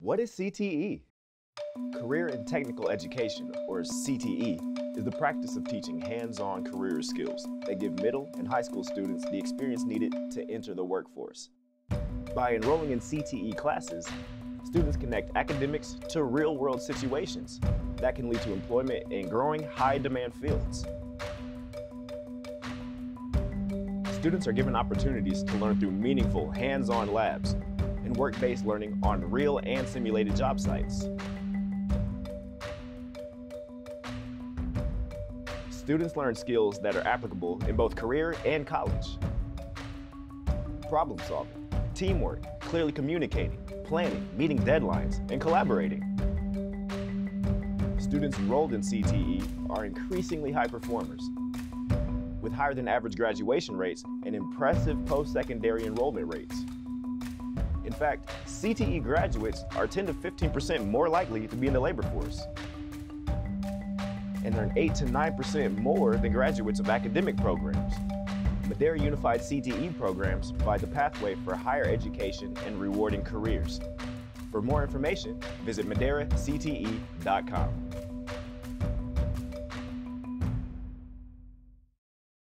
What is CTE? Career and Technical Education, or CTE, is the practice of teaching hands-on career skills that give middle and high school students the experience needed to enter the workforce. By enrolling in CTE classes, students connect academics to real-world situations that can lead to employment in growing high-demand fields. Students are given opportunities to learn through meaningful hands-on labs and work-based learning on real and simulated job sites. Students learn skills that are applicable in both career and college. Problem solving, teamwork, clearly communicating, planning, meeting deadlines, and collaborating. Students enrolled in CTE are increasingly high performers with higher than average graduation rates and impressive post-secondary enrollment rates. In fact, CTE graduates are 10 to 15% more likely to be in the labor force and earn 8 to 9% more than graduates of academic programs. Madera Unified CTE programs provide the pathway for higher education and rewarding careers. For more information, visit maderacte.com.